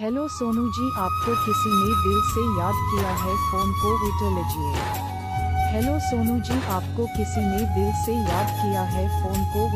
Hello Sonu ji, आपको किसी ने दिल से याद किया है, फ़ोन को उठा लीजिए। हेलो सोनू जी, आपको किसी ने दिल से याद किया है, फ़ोन को